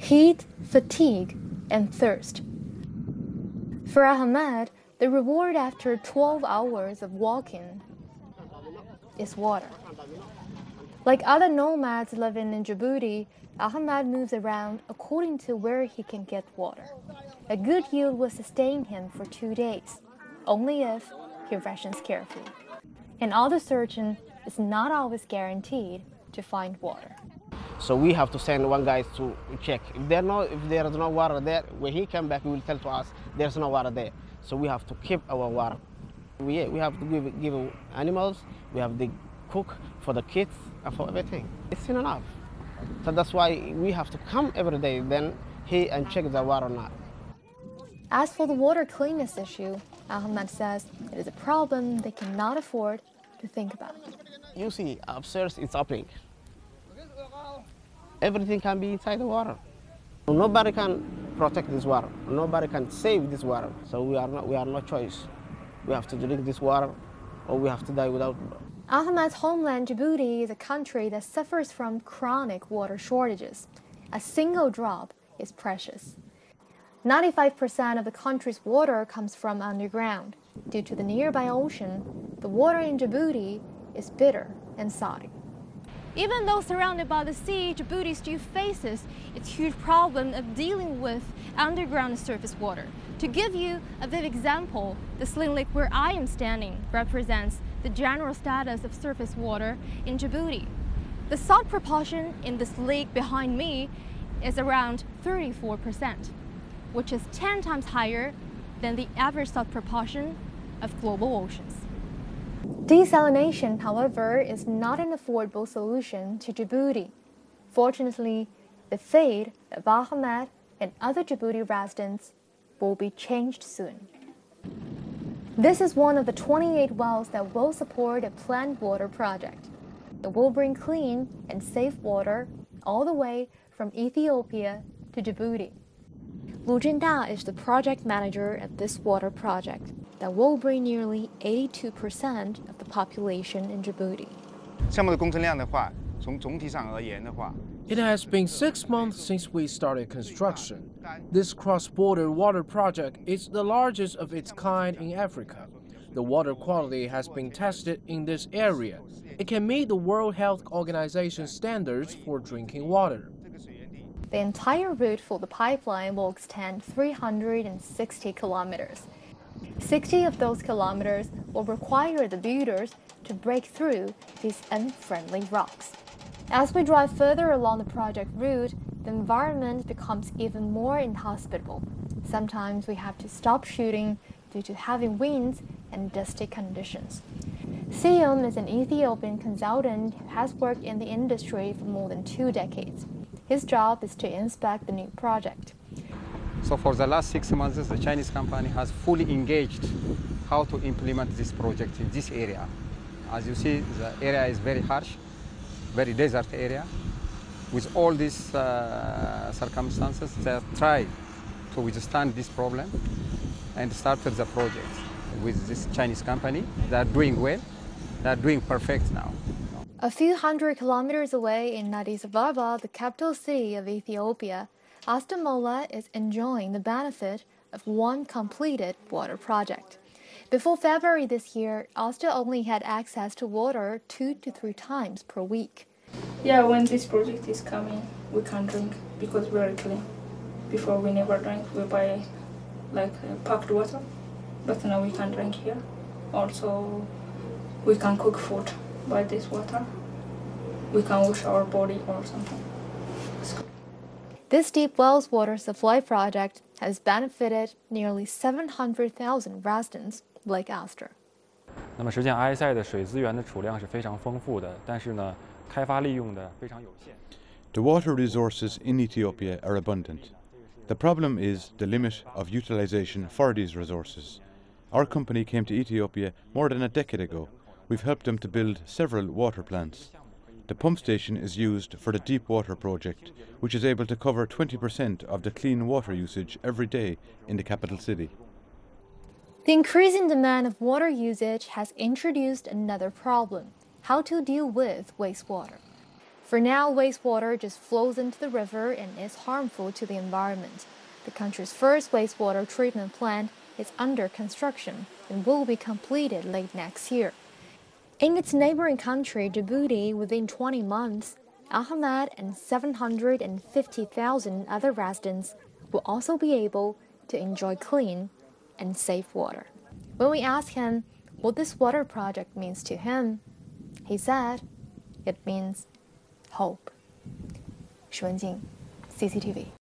heat, fatigue, and thirst. For Ahmed, the reward after 12 hours of walking is water. Like other nomads living in Djibouti, Ahmed moves around according to where he can get water. A good yield will sustain him for two days, only if he rations carefully. And all the searching is not always guaranteed to find water. So we have to send one guy to check. If there no if there is no water there, when he come back, he will tell to us there's no water there. So we have to keep our water. We we have to give give animals. We have to cook for the kids and for everything. It's enough. So that's why we have to come every day then here and check the water or not. As for the water cleanness issue, Ahmed says it is a problem they cannot afford to think about. You see, upstairs it's open. Everything can be inside the water. Nobody can protect this water. Nobody can save this water. So we are not, we are no choice. We have to drink this water or we have to die without Ahmed's homeland Djibouti is a country that suffers from chronic water shortages. A single drop is precious. 95% of the country's water comes from underground. Due to the nearby ocean, the water in Djibouti is bitter and salty. Even though surrounded by the sea, Djibouti still faces its huge problem of dealing with underground surface water. To give you a vivid example, the Sling Lake where I am standing represents the general status of surface water in Djibouti. The salt proportion in this lake behind me is around 34%, which is 10 times higher than the average salt proportion of global oceans. Desalination, however, is not an affordable solution to Djibouti. Fortunately, the fate of Ahmed and other Djibouti residents will be changed soon. This is one of the 28 wells that will support a planned water project. It will bring clean and safe water all the way from Ethiopia to Djibouti. Lu Jinda is the project manager at this water project that will bring nearly 82% of the population in Djibouti. It has been six months since we started construction. This cross-border water project is the largest of its kind in Africa. The water quality has been tested in this area. It can meet the World Health Organization standards for drinking water. The entire route for the pipeline will extend 360 kilometers. 60 of those kilometers will require the builders to break through these unfriendly rocks. As we drive further along the project route, the environment becomes even more inhospitable. Sometimes we have to stop shooting due to heavy winds and dusty conditions. Sium is an Ethiopian consultant who has worked in the industry for more than two decades. His job is to inspect the new project. So for the last six months, the Chinese company has fully engaged how to implement this project in this area. As you see, the area is very harsh, very desert area. With all these uh, circumstances, they tried to withstand this problem and started the project with this Chinese company. They are doing well. They are doing perfect now. A few hundred kilometers away in Addis Ababa, the capital city of Ethiopia, Asta Molla is enjoying the benefit of one completed water project. Before February this year, Asta only had access to water two to three times per week. Yeah, when this project is coming, we can drink because we are clean. Before we never drank, we buy like uh, packed water, but now we can drink here. Also, we can cook food by this water. We can wash our body or something. This Deep Wells Water Supply project has benefited nearly 700,000 residents like Asta. 那么，实际上埃塞的水资源的储量是非常丰富的，但是呢，开发利用的非常有限。The water resources in Ethiopia are abundant. The problem is the limit of utilization for these resources. Our company came to Ethiopia more than a decade ago. We've helped them to build several water plants. The pump station is used for the Deep Water project, which is able to cover 20% of the clean water usage every day in the capital city. The increasing demand of water usage has introduced another problem how to deal with wastewater. For now, wastewater just flows into the river and is harmful to the environment. The country's first wastewater treatment plant is under construction and will be completed late next year. In its neighboring country, Djibouti, within 20 months, Ahmed and 750,000 other residents will also be able to enjoy clean and safe water. When we asked him what this water project means to him, he said it means hope. 徐文静，CCTV。